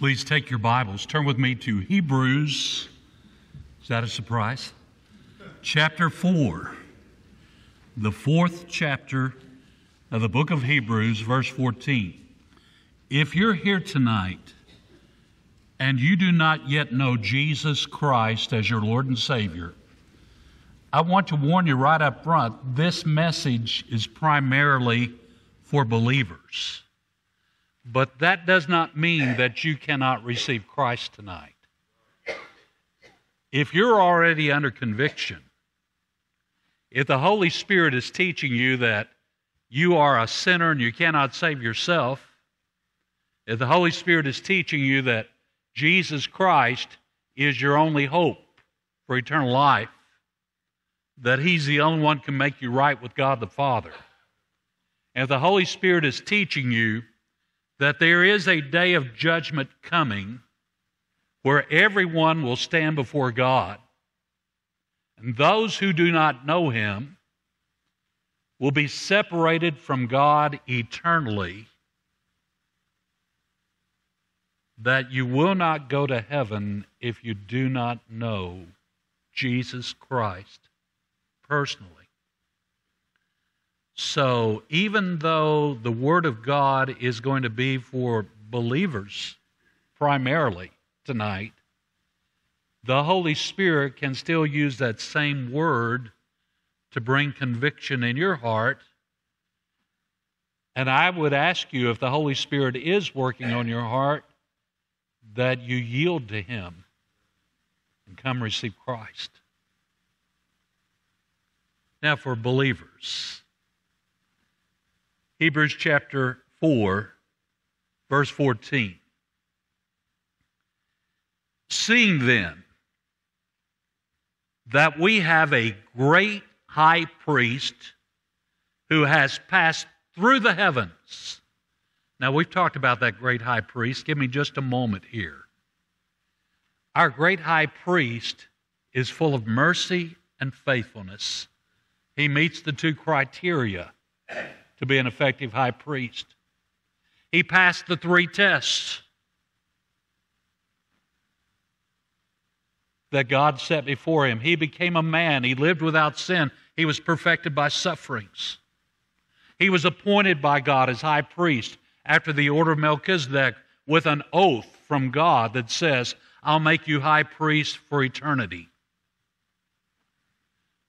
Please take your Bibles. Turn with me to Hebrews. Is that a surprise? Chapter 4. The fourth chapter of the book of Hebrews, verse 14. If you're here tonight and you do not yet know Jesus Christ as your Lord and Savior, I want to warn you right up front this message is primarily for believers. But that does not mean that you cannot receive Christ tonight. If you're already under conviction, if the Holy Spirit is teaching you that you are a sinner and you cannot save yourself, if the Holy Spirit is teaching you that Jesus Christ is your only hope for eternal life, that He's the only one can make you right with God the Father, and if the Holy Spirit is teaching you that there is a day of judgment coming where everyone will stand before God. And those who do not know Him will be separated from God eternally. That you will not go to heaven if you do not know Jesus Christ personally. So, even though the Word of God is going to be for believers primarily tonight, the Holy Spirit can still use that same Word to bring conviction in your heart. And I would ask you if the Holy Spirit is working on your heart, that you yield to Him and come receive Christ. Now, for believers. Hebrews chapter 4, verse 14. Seeing then that we have a great high priest who has passed through the heavens. Now, we've talked about that great high priest. Give me just a moment here. Our great high priest is full of mercy and faithfulness. He meets the two criteria to be an effective high priest. He passed the three tests that God set before him. He became a man. He lived without sin. He was perfected by sufferings. He was appointed by God as high priest after the order of Melchizedek with an oath from God that says, I'll make you high priest for eternity.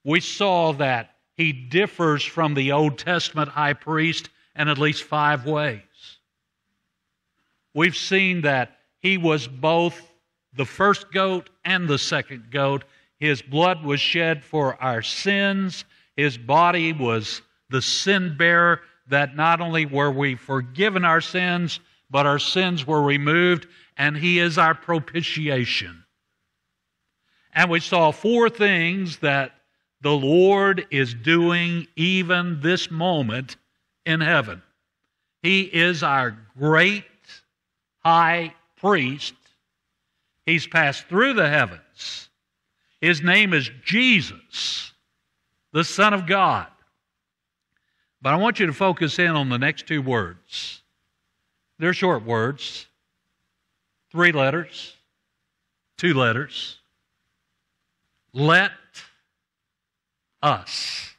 We saw that he differs from the Old Testament high priest in at least five ways. We've seen that he was both the first goat and the second goat. His blood was shed for our sins. His body was the sin bearer, that not only were we forgiven our sins, but our sins were removed, and he is our propitiation. And we saw four things that the Lord is doing even this moment in heaven. He is our great high priest. He's passed through the heavens. His name is Jesus, the Son of God. But I want you to focus in on the next two words. They're short words, three letters, two letters. Let us.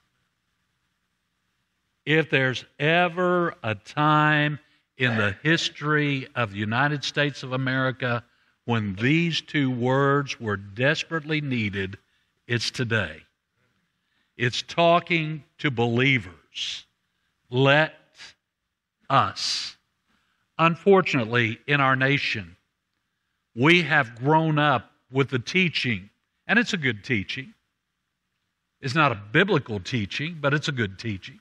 If there's ever a time in the history of the United States of America when these two words were desperately needed, it's today. It's talking to believers. Let us. Unfortunately, in our nation, we have grown up with the teaching, and it's a good teaching, it's not a biblical teaching, but it's a good teaching.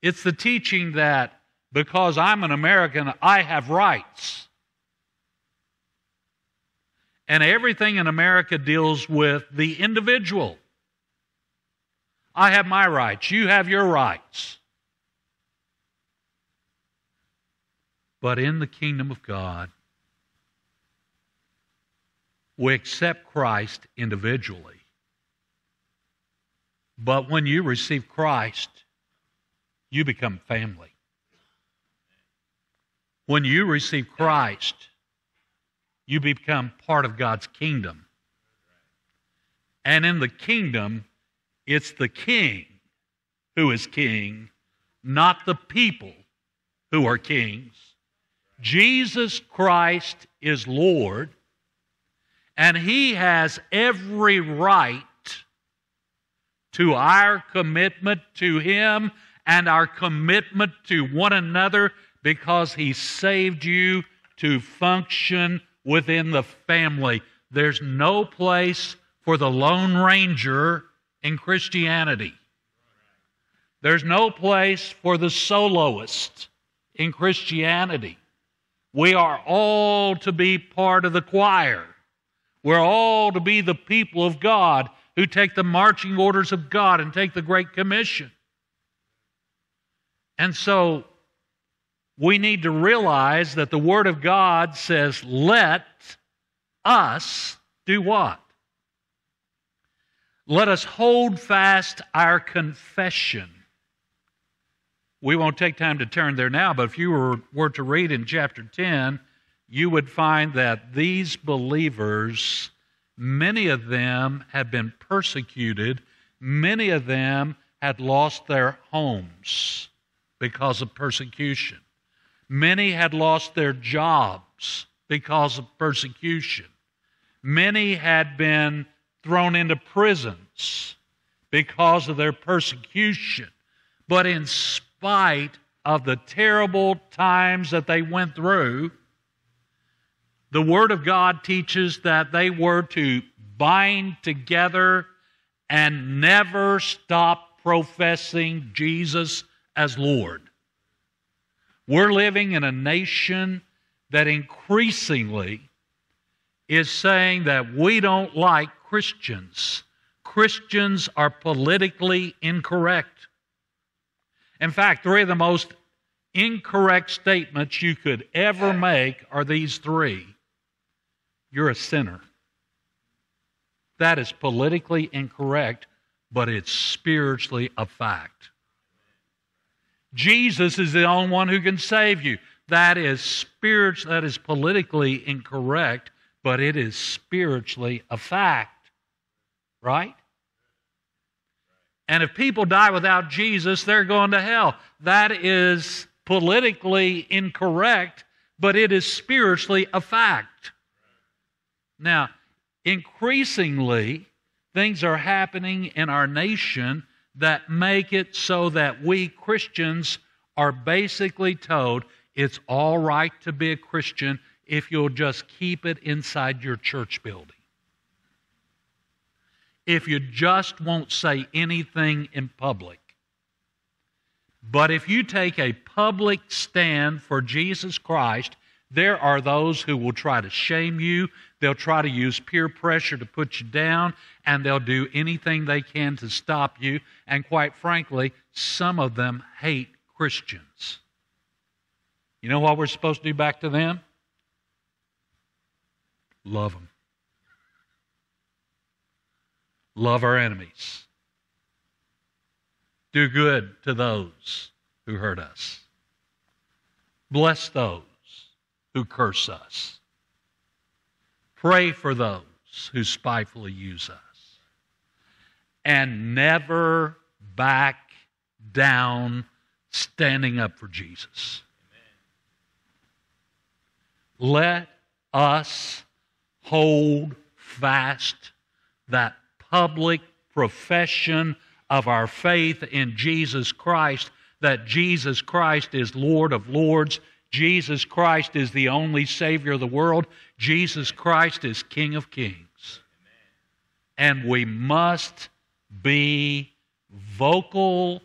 It's the teaching that because I'm an American, I have rights. And everything in America deals with the individual. I have my rights, you have your rights. But in the kingdom of God, we accept Christ individually. But when you receive Christ, you become family. When you receive Christ, you become part of God's kingdom. And in the kingdom, it's the king who is king, not the people who are kings. Jesus Christ is Lord, and he has every right to our commitment to him and our commitment to one another because he saved you to function within the family. There's no place for the Lone Ranger in Christianity. There's no place for the soloist in Christianity. We are all to be part of the choir. We're all to be the people of God who take the marching orders of God and take the Great Commission. And so we need to realize that the Word of God says, let us do what? Let us hold fast our confession. We won't take time to turn there now, but if you were, were to read in chapter 10, you would find that these believers, many of them had been persecuted, many of them had lost their homes because of persecution. Many had lost their jobs because of persecution. Many had been thrown into prisons because of their persecution. But in spite of the terrible times that they went through, the Word of God teaches that they were to bind together and never stop professing Jesus as Lord. We're living in a nation that increasingly is saying that we don't like Christians. Christians are politically incorrect. In fact, three of the most incorrect statements you could ever make are these three You're a sinner. That is politically incorrect, but it's spiritually a fact. Jesus is the only one who can save you. That is spiritual, that is politically incorrect, but it is spiritually a fact. Right? And if people die without Jesus, they're going to hell. That is politically incorrect, but it is spiritually a fact. Now, increasingly, things are happening in our nation that make it so that we Christians are basically told it's all right to be a Christian if you'll just keep it inside your church building. If you just won't say anything in public. But if you take a public stand for Jesus Christ, there are those who will try to shame you. They'll try to use peer pressure to put you down, and they'll do anything they can to stop you. And quite frankly, some of them hate Christians. You know what we're supposed to do back to them? Love them. Love our enemies. Do good to those who hurt us. Bless those who curse us. Pray for those who spitefully use us. And never back down standing up for Jesus. Let us hold fast that public profession of our faith in Jesus Christ, that Jesus Christ is Lord of Lords Jesus Christ is the only Savior of the world. Jesus Christ is King of Kings. And we must be vocal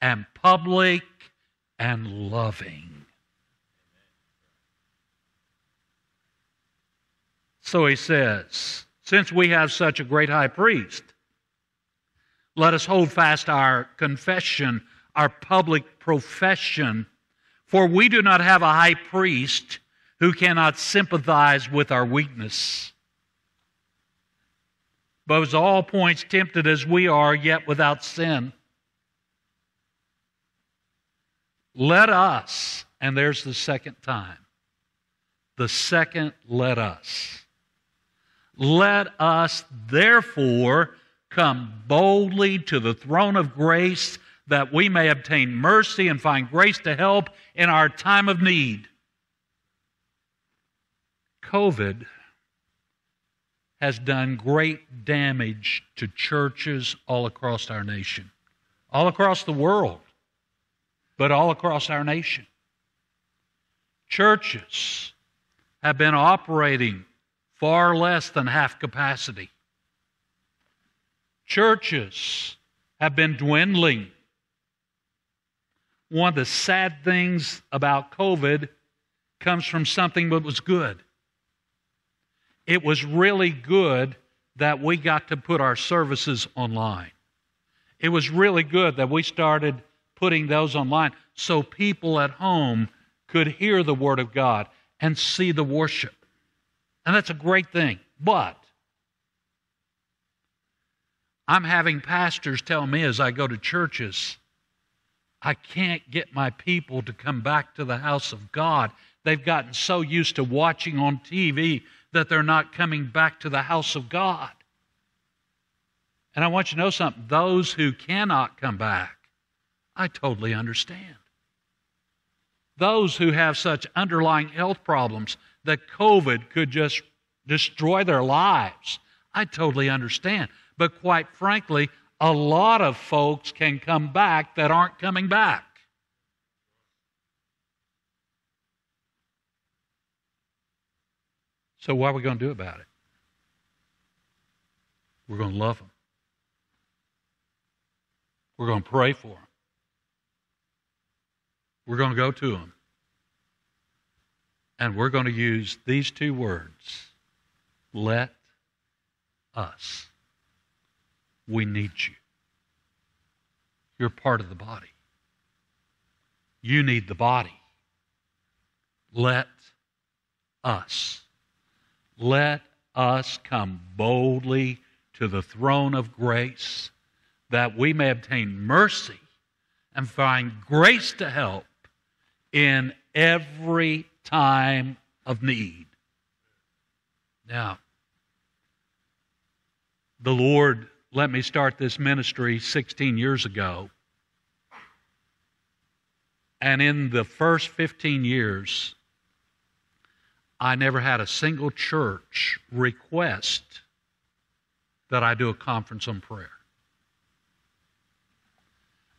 and public and loving. So he says, since we have such a great high priest, let us hold fast our confession, our public profession for we do not have a high priest who cannot sympathize with our weakness, but was all points tempted as we are, yet without sin. Let us, and there's the second time, The second, let us. Let us therefore come boldly to the throne of grace that we may obtain mercy and find grace to help in our time of need. COVID has done great damage to churches all across our nation, all across the world, but all across our nation. Churches have been operating far less than half capacity. Churches have been dwindling. One of the sad things about COVID comes from something that was good. It was really good that we got to put our services online. It was really good that we started putting those online so people at home could hear the Word of God and see the worship. And that's a great thing. But I'm having pastors tell me as I go to churches, I can't get my people to come back to the house of God. They've gotten so used to watching on TV that they're not coming back to the house of God. And I want you to know something those who cannot come back, I totally understand. Those who have such underlying health problems, that COVID could just destroy their lives. I totally understand. But quite frankly, a lot of folks can come back that aren't coming back. So, what are we going to do about it? We're going to love them. We're going to pray for them. We're going to go to them. And we're going to use these two words let us. We need you. You're part of the body. You need the body. Let us. Let us come boldly to the throne of grace that we may obtain mercy and find grace to help in every time of need. Now, the Lord let me start this ministry 16 years ago. And in the first 15 years, I never had a single church request that I do a conference on prayer.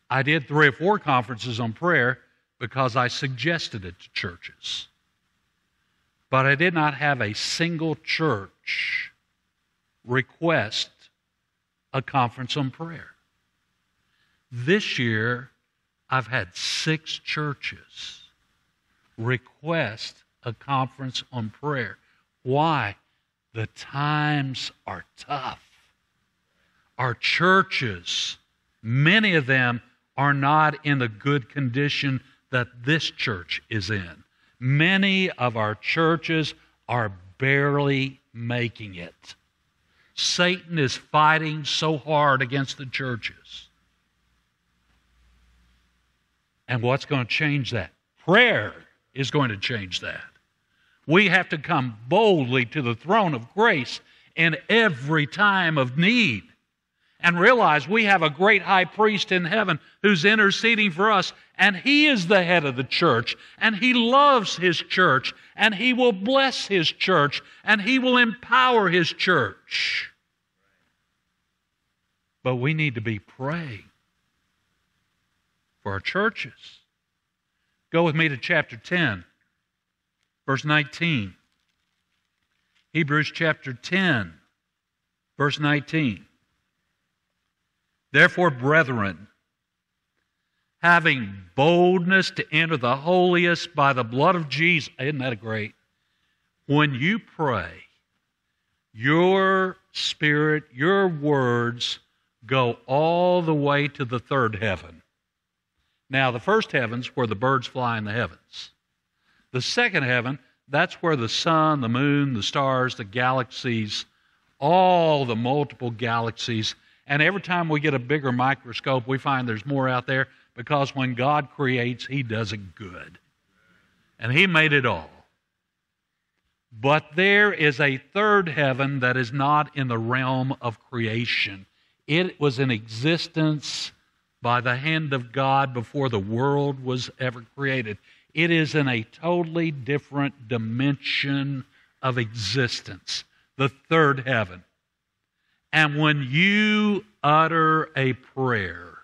I did three or four conferences on prayer because I suggested it to churches. But I did not have a single church request a conference on prayer. This year, I've had six churches request a conference on prayer. Why? The times are tough. Our churches, many of them, are not in the good condition that this church is in. Many of our churches are barely making it. Satan is fighting so hard against the churches. And what's going to change that? Prayer is going to change that. We have to come boldly to the throne of grace in every time of need and realize we have a great high priest in heaven who's interceding for us, and he is the head of the church, and he loves his church, and he will bless his church, and he will empower his church. But we need to be praying for our churches. Go with me to chapter 10, verse 19. Hebrews chapter 10, verse 19. Therefore, brethren, having boldness to enter the holiest by the blood of Jesus, isn't that great? When you pray, your spirit, your words go all the way to the third heaven. Now, the first heaven's where the birds fly in the heavens. The second heaven, that's where the sun, the moon, the stars, the galaxies, all the multiple galaxies and every time we get a bigger microscope, we find there's more out there because when God creates, He does it good. And He made it all. But there is a third heaven that is not in the realm of creation. It was in existence by the hand of God before the world was ever created. It is in a totally different dimension of existence, the third heaven. And when you utter a prayer,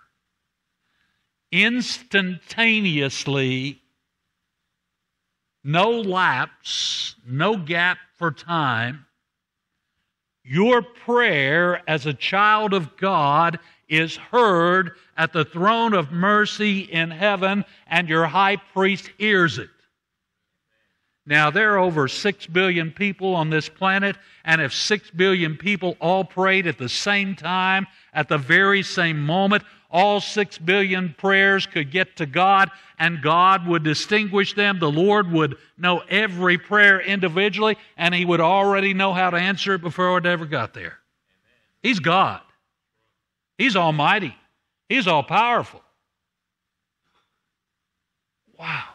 instantaneously, no lapse, no gap for time, your prayer as a child of God is heard at the throne of mercy in heaven, and your high priest hears it. Now, there are over 6 billion people on this planet, and if 6 billion people all prayed at the same time, at the very same moment, all 6 billion prayers could get to God, and God would distinguish them. The Lord would know every prayer individually, and He would already know how to answer it before it ever got there. He's God, He's Almighty, He's all powerful. Wow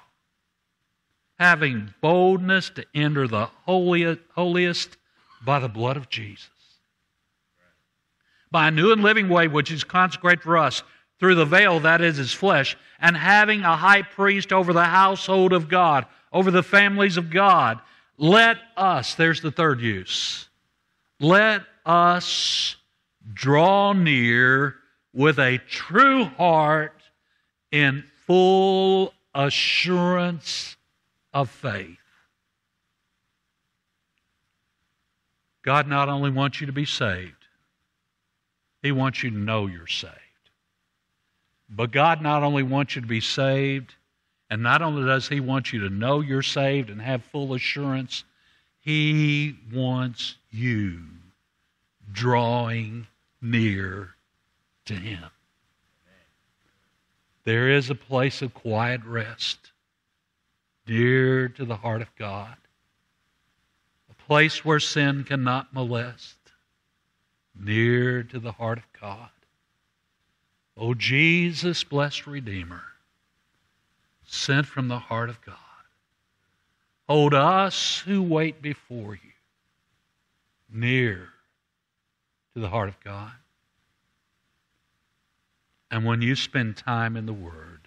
having boldness to enter the holiest by the blood of Jesus. By a new and living way which is consecrated for us through the veil that is his flesh, and having a high priest over the household of God, over the families of God, let us, there's the third use, let us draw near with a true heart in full assurance of faith. God not only wants you to be saved, He wants you to know you're saved. But God not only wants you to be saved, and not only does He want you to know you're saved and have full assurance, He wants you drawing near to Him. There is a place of quiet rest dear to the heart of God, a place where sin cannot molest, near to the heart of God. O Jesus, blessed Redeemer, sent from the heart of God, hold us who wait before you near to the heart of God. And when you spend time in the Word,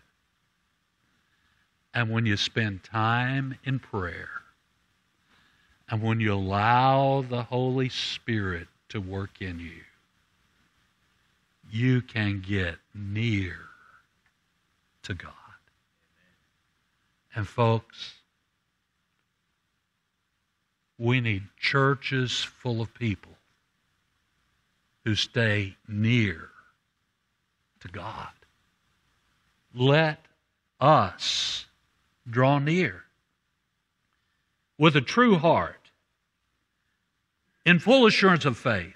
and when you spend time in prayer, and when you allow the Holy Spirit to work in you, you can get near to God. And folks, we need churches full of people who stay near to God. Let us draw near with a true heart, in full assurance of faith,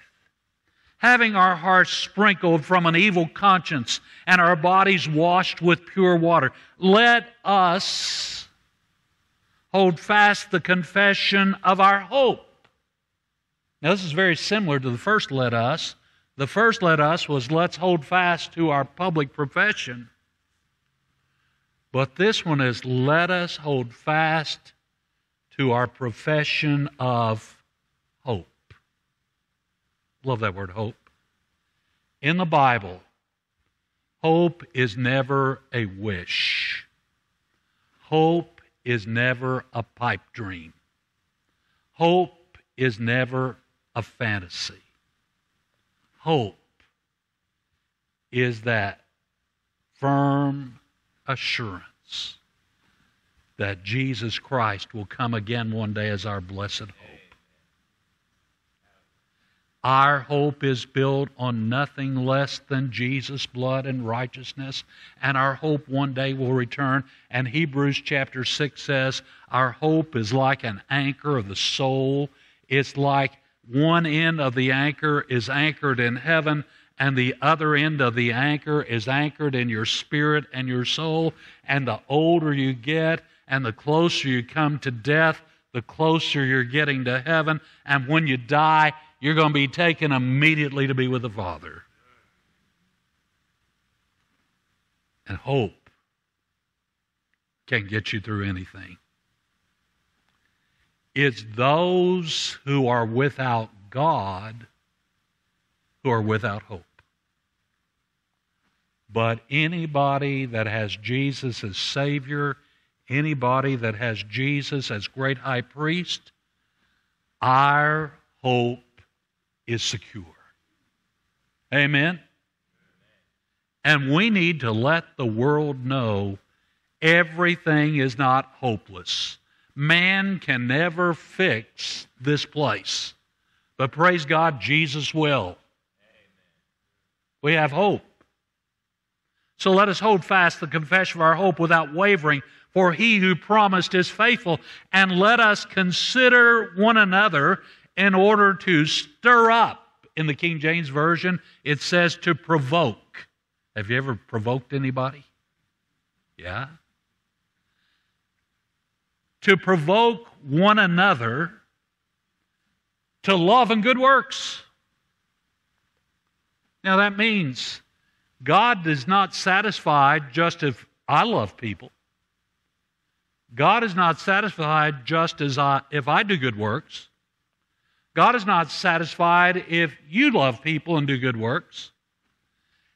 having our hearts sprinkled from an evil conscience and our bodies washed with pure water. Let us hold fast the confession of our hope. Now, this is very similar to the first let us. The first let us was let's hold fast to our public profession. But this one is let us hold fast to our profession of hope. Love that word, hope. In the Bible, hope is never a wish, hope is never a pipe dream, hope is never a fantasy. Hope is that firm assurance that Jesus Christ will come again one day as our blessed hope. Our hope is built on nothing less than Jesus' blood and righteousness, and our hope one day will return. And Hebrews chapter 6 says, Our hope is like an anchor of the soul. It's like one end of the anchor is anchored in heaven, and the other end of the anchor is anchored in your spirit and your soul. And the older you get and the closer you come to death, the closer you're getting to heaven. And when you die, you're going to be taken immediately to be with the Father. And hope can get you through anything. It's those who are without God who are without hope. But anybody that has Jesus as Savior, anybody that has Jesus as great high priest, our hope is secure. Amen? And we need to let the world know everything is not hopeless. Man can never fix this place. But praise God, Jesus will. We have hope. So let us hold fast the confession of our hope without wavering, for he who promised is faithful. And let us consider one another in order to stir up. In the King James Version, it says to provoke. Have you ever provoked anybody? Yeah? To provoke one another to love and good works. Now that means God is not satisfied just if I love people. God is not satisfied just as I, if I do good works. God is not satisfied if you love people and do good works.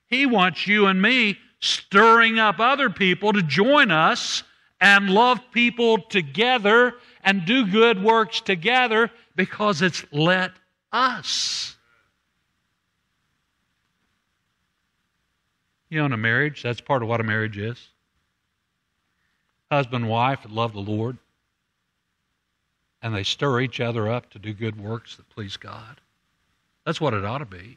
He wants you and me stirring up other people to join us and love people together and do good works together because it's let us. You know, in a marriage, that's part of what a marriage is. Husband and wife that love the Lord, and they stir each other up to do good works that please God. That's what it ought to be.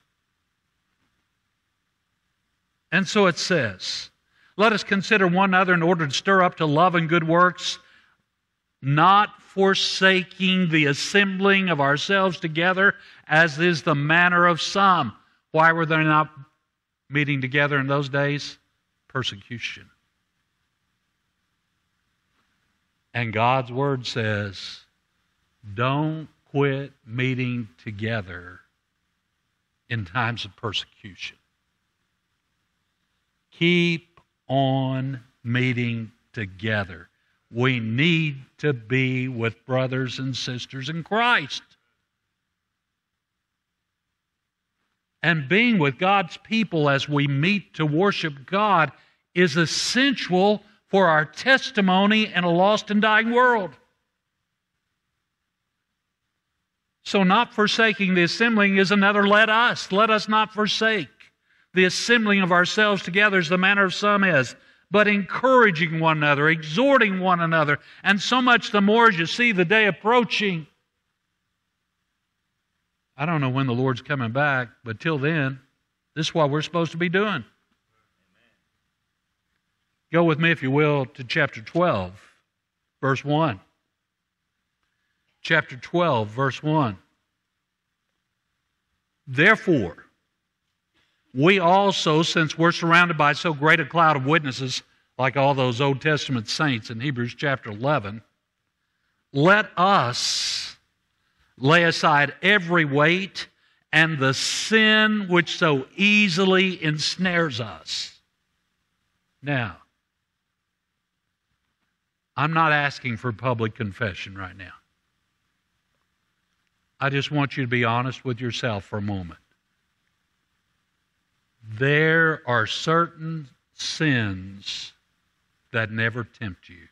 And so it says, Let us consider one another in order to stir up to love and good works, not forsaking the assembling of ourselves together, as is the manner of some. Why were they not meeting together in those days? Persecution. And God's Word says, don't quit meeting together in times of persecution. Keep on meeting together. We need to be with brothers and sisters in Christ. And being with God's people as we meet to worship God is essential for our testimony in a lost and dying world. So, not forsaking the assembling is another let us. Let us not forsake the assembling of ourselves together as the manner of some is, but encouraging one another, exhorting one another, and so much the more as you see the day approaching. I don't know when the Lord's coming back, but till then, this is what we're supposed to be doing. Go with me, if you will, to chapter 12, verse 1. Chapter 12, verse 1. Therefore, we also, since we're surrounded by so great a cloud of witnesses, like all those Old Testament saints in Hebrews chapter 11, let us lay aside every weight and the sin which so easily ensnares us. Now, I'm not asking for public confession right now. I just want you to be honest with yourself for a moment. There are certain sins that never tempt you.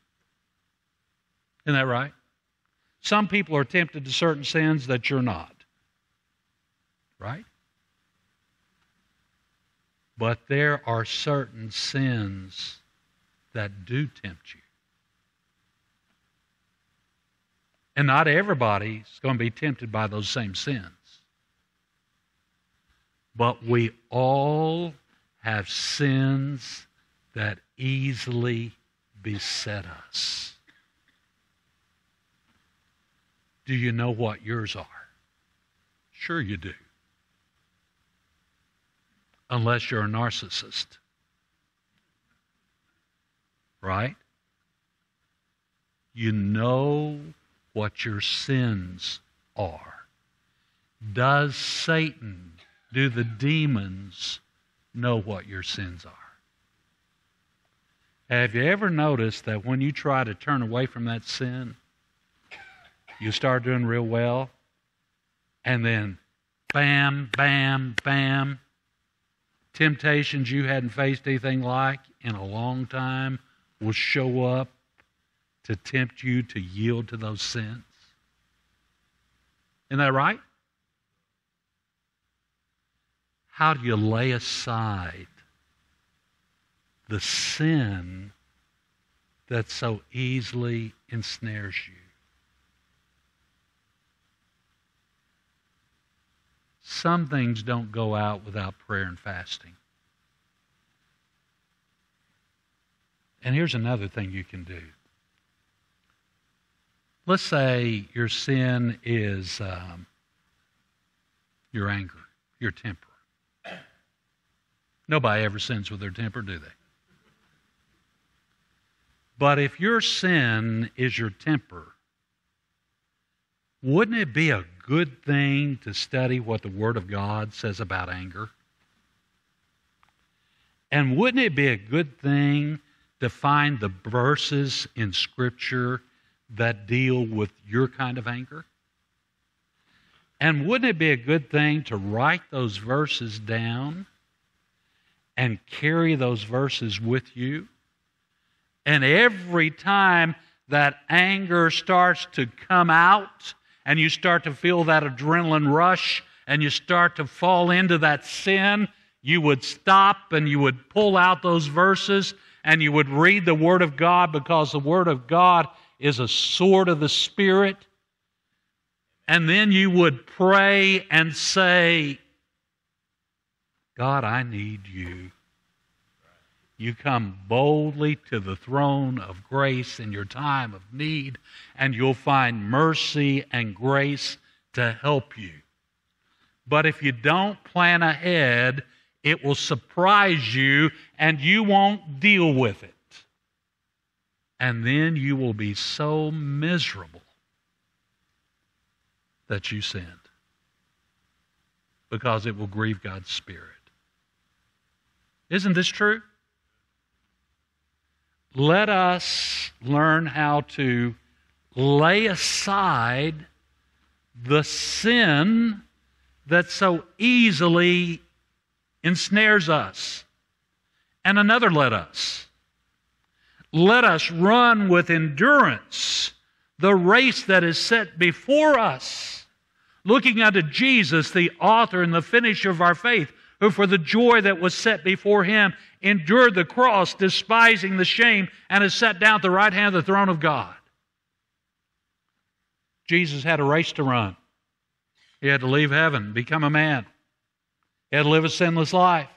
Isn't that right? Some people are tempted to certain sins that you're not. Right? But there are certain sins that do tempt you. And not everybody's going to be tempted by those same sins. But we all have sins that easily beset us. Do you know what yours are? Sure, you do. Unless you're a narcissist. Right? You know what your sins are. Does Satan, do the demons know what your sins are? Have you ever noticed that when you try to turn away from that sin, You start doing real well, and then bam, bam, bam. Temptations you hadn't faced anything like in a long time will show up to tempt you to yield to those sins. Isn't that right? How do you lay aside the sin that so easily ensnares you? Some things don't go out without prayer and fasting. And here's another thing you can do. Let's say your sin is um, your anger, your temper. Nobody ever sins with their temper, do they? But if your sin is your temper, wouldn't it be a good thing to study what the Word of God says about anger? And wouldn't it be a good thing to find the verses in Scripture that deal with your kind of anger? And wouldn't it be a good thing to write those verses down and carry those verses with you? And every time that anger starts to come out, and you start to feel that adrenaline rush and you start to fall into that sin, you would stop and you would pull out those verses and you would read the Word of God because the Word of God is a sword of the Spirit. And then you would pray and say, God, I need you you come boldly to the throne of grace in your time of need, and you'll find mercy and grace to help you. But if you don't plan ahead, it will surprise you and you won't deal with it. And then you will be so miserable that you sinned because it will grieve God's Spirit. Isn't this true? Let us learn how to lay aside the sin that so easily ensnares us. And another let us. Let us run with endurance the race that is set before us, looking unto Jesus, the author and the finisher of our faith, who for the joy that was set before him endured the cross, despising the shame, and is set down at the right hand of the throne of God. Jesus had a race to run. He had to leave heaven, become a man. He had to live a sinless life.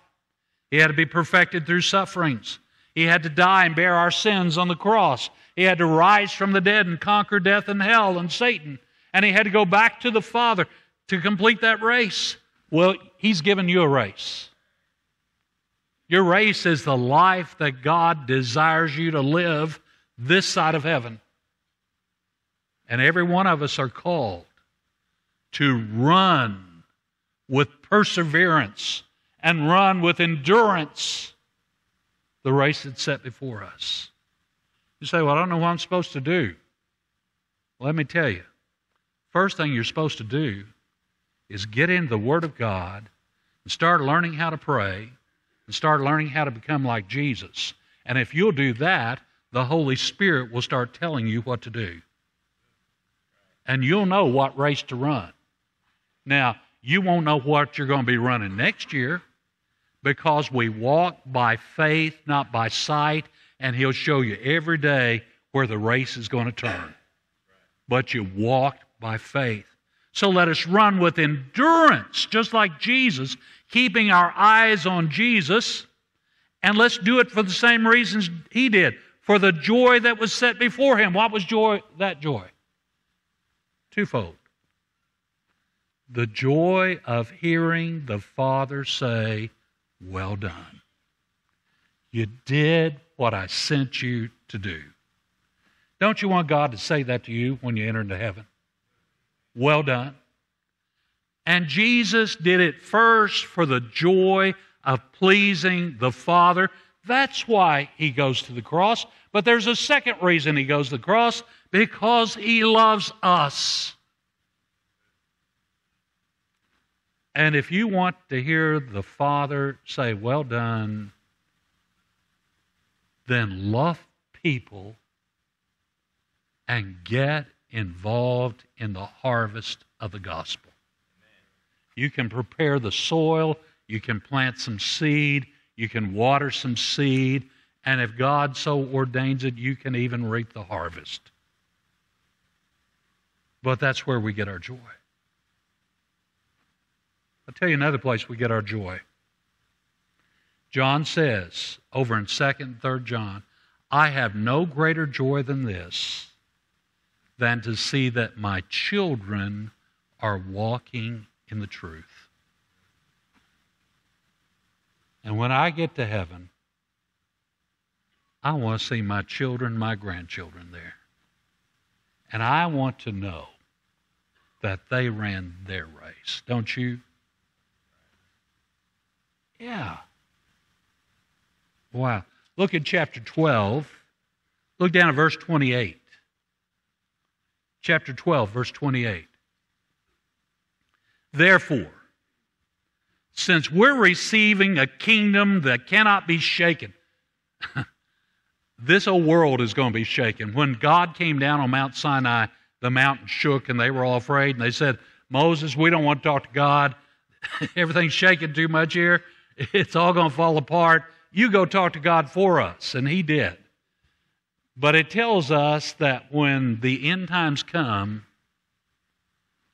He had to be perfected through sufferings. He had to die and bear our sins on the cross. He had to rise from the dead and conquer death and hell and Satan. And he had to go back to the Father to complete that race. Well, He's given you a race. Your race is the life that God desires you to live this side of heaven. And every one of us are called to run with perseverance and run with endurance the race that's set before us. You say, Well, I don't know what I'm supposed to do. Let me tell you. First thing you're supposed to do is get into the Word of God and start learning how to pray and start learning how to become like Jesus. And if you'll do that, the Holy Spirit will start telling you what to do. And you'll know what race to run. Now, you won't know what you're going to be running next year because we walk by faith, not by sight, and He'll show you every day where the race is going to turn. But you walk by faith. So let us run with endurance, just like Jesus, keeping our eyes on Jesus. And let's do it for the same reasons he did for the joy that was set before him. What was joy? That joy. Twofold. The joy of hearing the Father say, Well done. You did what I sent you to do. Don't you want God to say that to you when you enter into heaven? Well done. And Jesus did it first for the joy of pleasing the Father. That's why he goes to the cross. But there's a second reason he goes to the cross Because He loves us. And if you want to hear the Father say, Well done, then love people and get involved in the harvest of the gospel. You can prepare the soil, you can plant some seed, you can water some seed, and if God so ordains it, you can even reap the harvest. But that's where we get our joy. I'll tell you another place we get our joy. John says over in 2nd and 3rd John, I have no greater joy than this, than to see that my children are walking in the truth. And when I get to heaven, I want to see my children, my grandchildren there. And I want to know that they ran their race. Don't you? Yeah. Wow. Look at chapter 12. Look down at verse 28. Chapter 12, verse 28. Therefore, since we're receiving a kingdom that cannot be shaken, this old world is going to be shaken. When God came down on Mount Sinai, the mountain shook and they were all afraid. And they said, Moses, we don't want to talk to God. Everything's shaking too much here. It's all going to fall apart. You go talk to God for us. And he did. But it tells us that when the end times come,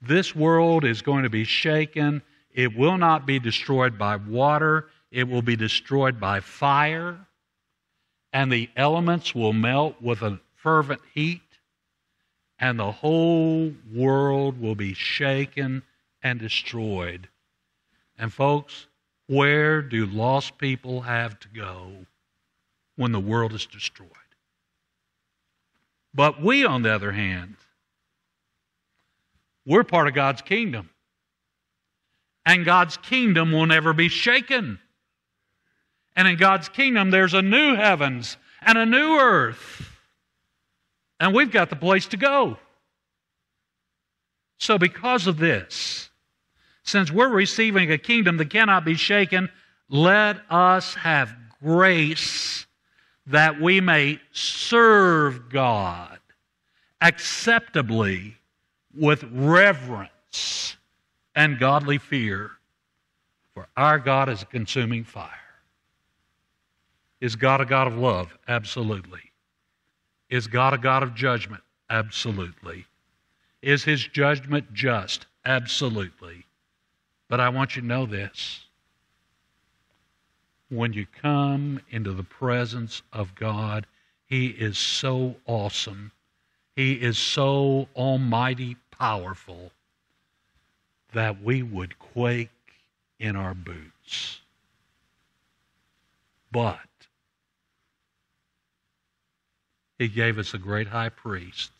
this world is going to be shaken. It will not be destroyed by water, it will be destroyed by fire, and the elements will melt with a fervent heat, and the whole world will be shaken and destroyed. And, folks, where do lost people have to go when the world is destroyed? But we, on the other hand, we're part of God's kingdom. And God's kingdom will never be shaken. And in God's kingdom, there's a new heavens and a new earth. And we've got the place to go. So, because of this, since we're receiving a kingdom that cannot be shaken, let us have grace that we may serve God acceptably with reverence and godly fear. For our God is a consuming fire. Is God a God of love? Absolutely. Is God a God of judgment? Absolutely. Is his judgment just? Absolutely. But I want you to know this. When you come into the presence of God, he is so awesome. He is so almighty powerful that we would quake in our boots. But he gave us a great high priest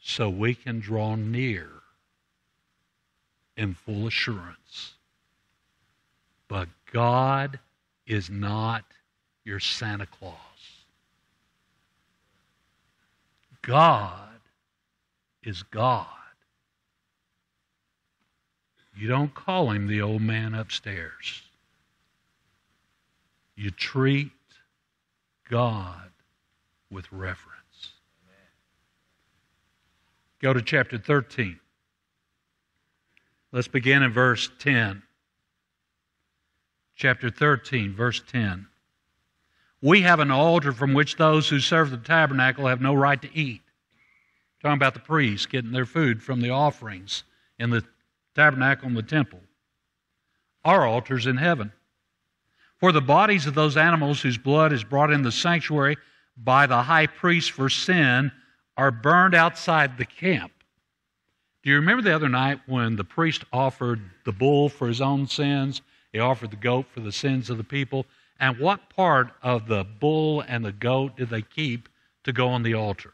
so we can draw near in full assurance. But God is not your Santa Claus. God is God. You don't call him the old man upstairs. You treat God with reverence. Go to chapter 13. Let's begin in verse 10. Chapter 13, verse 10. We have an altar from which those who serve the tabernacle have no right to eat. Talking about the priests getting their food from the offerings in the tabernacle and the temple. Our altar's in heaven. For the bodies of those animals whose blood is brought in the sanctuary by the high priest for sin are burned outside the camp. Do you remember the other night when the priest offered the bull for his own sins? He offered the goat for the sins of the people. And what part of the bull and the goat did they keep to go on the altar?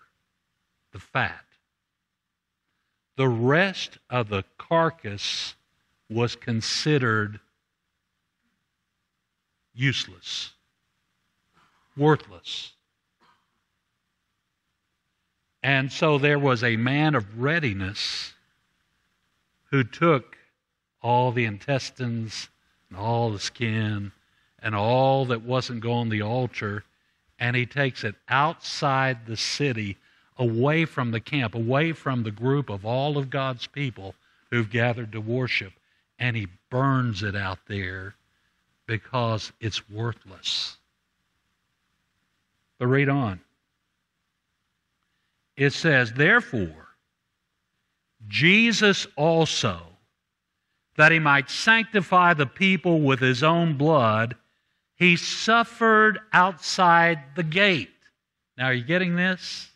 The fat. The rest of the carcass was considered useless, worthless. And so there was a man of readiness who took all the intestines and all the skin and all that wasn't going the altar, and he takes it outside the city, away from the camp, away from the group of all of God's people who've gathered to worship, and he burns it out there because it's worthless. But read on. It says, Therefore, Jesus also, that he might sanctify the people with his own blood, he suffered outside the gate. Now, are you getting this?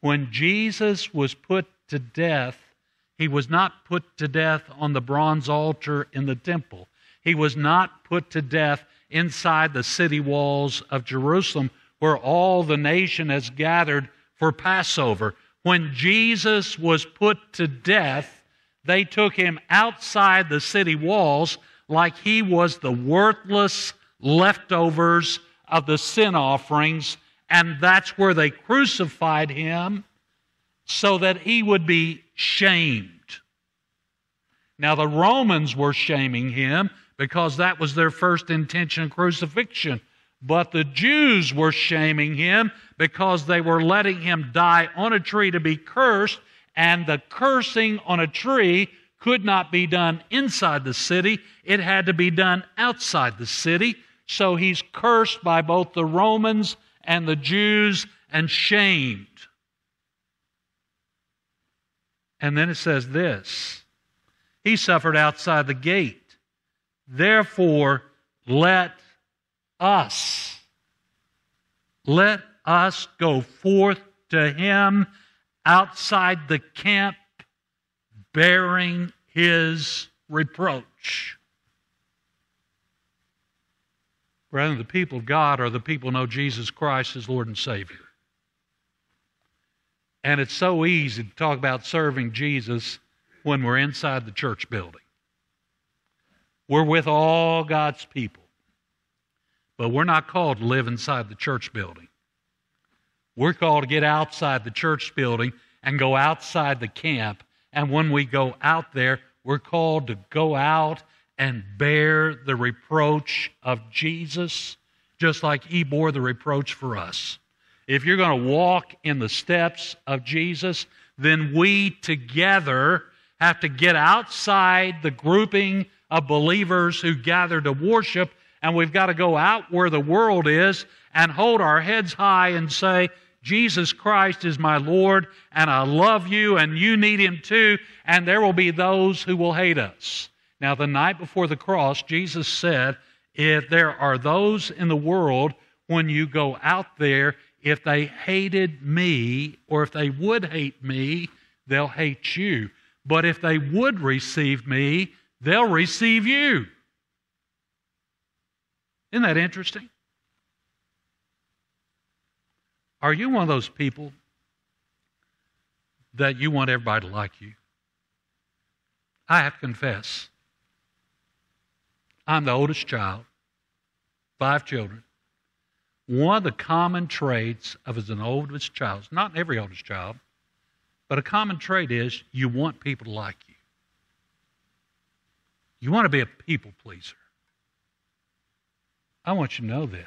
When Jesus was put to death, he was not put to death on the bronze altar in the temple. He was not put to death inside the city walls of Jerusalem where all the nation has gathered for Passover. When Jesus was put to death, they took him outside the city walls like he was the worthless leftovers of the sin offerings, and that's where they crucified him so that he would be shamed. Now, the Romans were shaming him because that was their first intention of crucifixion. But the Jews were shaming him because they were letting him die on a tree to be cursed, and the cursing on a tree could not be done inside the city, it had to be done outside the city. So he's cursed by both the Romans and the Jews and shamed. And then it says this He suffered outside the gate. Therefore, let us, let us go forth to him outside the camp bearing his reproach. Brethren, the people of God are the people who know Jesus Christ as Lord and Savior. And it's so easy to talk about serving Jesus when we're inside the church building. We're with all God's people. But we're not called to live inside the church building. We're called to get outside the church building and go outside the camp. And when we go out there, we're called to go out and bear the reproach of Jesus, just like he bore the reproach for us. If you're going to walk in the steps of Jesus, then we together have to get outside the grouping of believers who gather to worship, and we've got to go out where the world is and hold our heads high and say, Jesus Christ is my Lord, and I love you, and you need him too, and there will be those who will hate us. Now, the night before the cross, Jesus said, If there are those in the world, when you go out there, if they hated me or if they would hate me, they'll hate you. But if they would receive me, they'll receive you. Isn't that interesting? Are you one of those people that you want everybody to like you? I have to confess, I'm the oldest child, five children. One of the common traits of as an oldest child, not every oldest child, but a common trait is you want people to like you. You want to be a people pleaser. I want you to know this.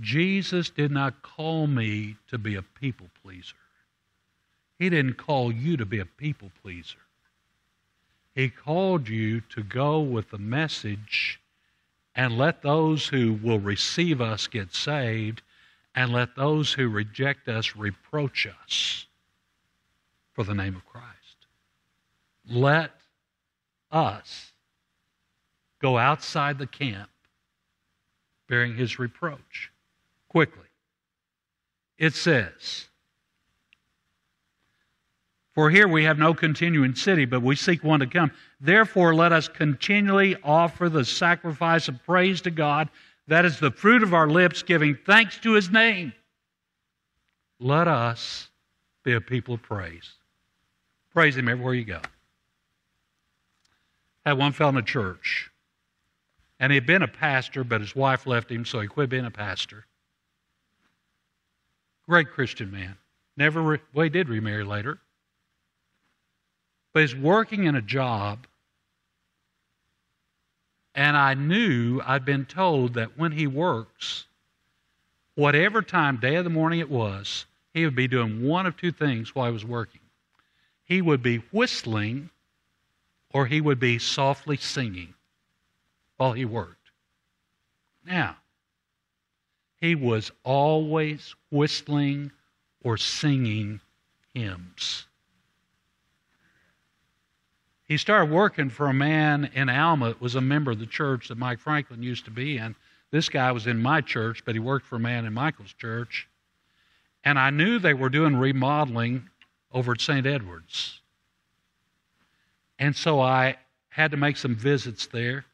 Jesus did not call me to be a people pleaser. He didn't call you to be a people pleaser. He called you to go with the message and let those who will receive us get saved, and let those who reject us reproach us for the name of Christ. Let us go outside the camp bearing his reproach. Quickly. It says, For here we have no continuing city, but we seek one to come. Therefore, let us continually offer the sacrifice of praise to God. That is the fruit of our lips, giving thanks to his name. Let us be a people of praise. Praise him everywhere you go. I had one fellow in a church, and he had been a pastor, but his wife left him, so he quit being a pastor. Great Christian man. Never, re- well, he did remarry later. But he's working in a job, and I knew I'd been told that when he works, whatever time, day of the morning it was, he would be doing one of two things while he was working. He would be whistling, or he would be softly singing while he worked. Now, he was always whistling or singing hymns. He started working for a man in Alma that was a member of the church that Mike Franklin used to be in. This guy was in my church, but he worked for a man in Michael's church. And I knew they were doing remodeling over at St. Edward's. And so I had to make some visits there.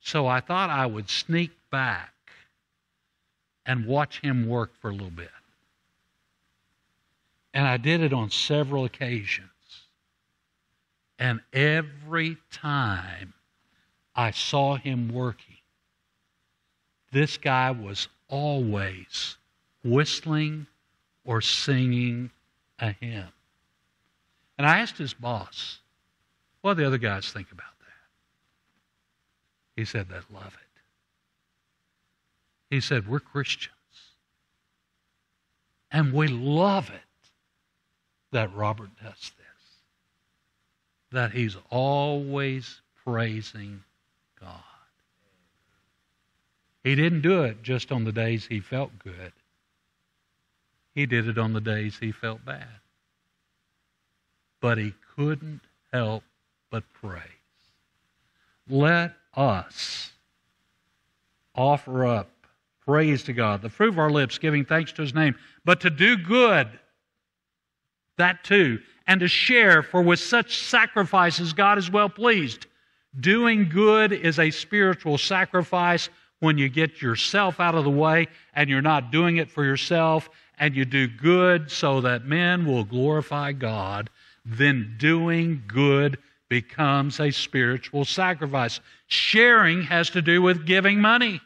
So I thought I would sneak back and watch him work for a little bit. And I did it on several occasions. And every time I saw him working, this guy was always whistling or singing a hymn. And I asked his boss, what do the other guys think about that? He said, they love it. He said, we're Christians. And we love it that Robert does this. That he's always praising God. He didn't do it just on the days he felt good. He did it on the days he felt bad. But he couldn't help but praise. Let us offer up praise to God, the fruit of our lips, giving thanks to his name, but to do good, that too, and to share, for with such sacrifices God is well pleased. Doing good is a spiritual sacrifice when you get yourself out of the way and you're not doing it for yourself and you do good so that men will glorify God, then doing good becomes a spiritual sacrifice. Sharing has to do with giving money,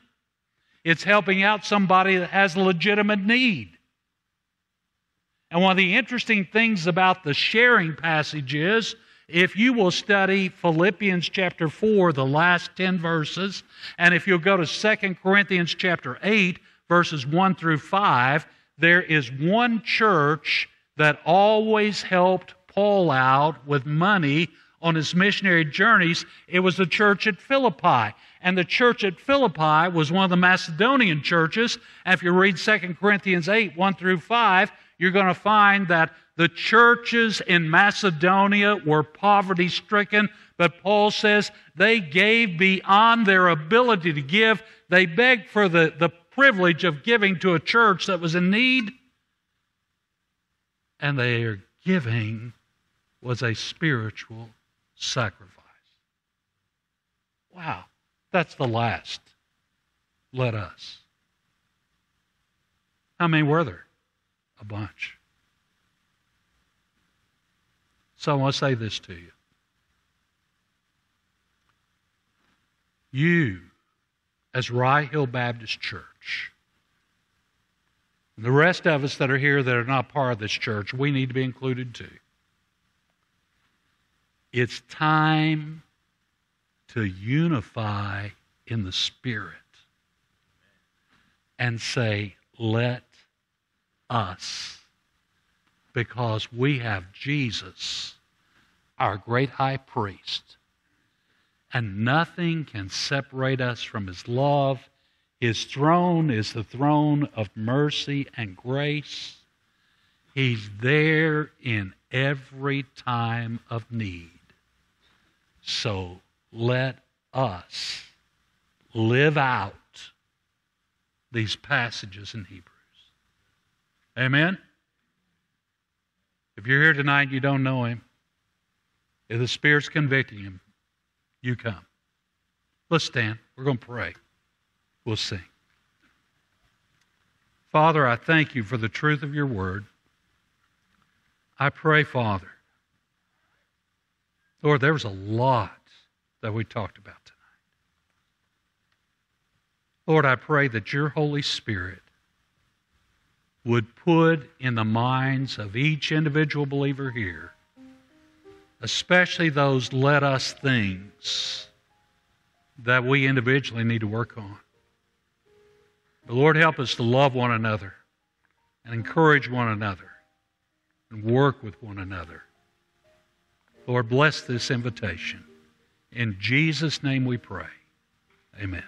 it's helping out somebody that has a legitimate need. And one of the interesting things about the sharing passage is if you will study Philippians chapter 4, the last 10 verses, and if you'll go to 2 Corinthians chapter 8, verses 1 through 5, there is one church that always helped Paul out with money on his missionary journeys. It was the church at Philippi. And the church at Philippi was one of the Macedonian churches. And if you read 2 Corinthians 8, 1 through 5, you're going to find that the churches in Macedonia were poverty stricken, but Paul says they gave beyond their ability to give. They begged for the, the privilege of giving to a church that was in need. And their giving was a spiritual sacrifice. Wow, that's the last. Let us. How many were there? A bunch. So I want to say this to you. You, as Rye Hill Baptist Church, and the rest of us that are here that are not part of this church, we need to be included too. It's time to unify in the Spirit and say, let us, because we have Jesus, our great high priest, and nothing can separate us from his love. His throne is the throne of mercy and grace. He's there in every time of need. So let us live out these passages in Hebrews. Amen? If you're here tonight and you don't know Him, if the Spirit's convicting Him, you come. Let's stand. We're going to pray. We'll sing. Father, I thank you for the truth of your word. I pray, Father, Lord, there was a lot that we talked about tonight. Lord, I pray that your Holy Spirit would put in the minds of each individual believer here, especially those let us things that we individually need to work on. The Lord, help us to love one another and encourage one another and work with one another. Lord, bless this invitation. In Jesus' name we pray. Amen.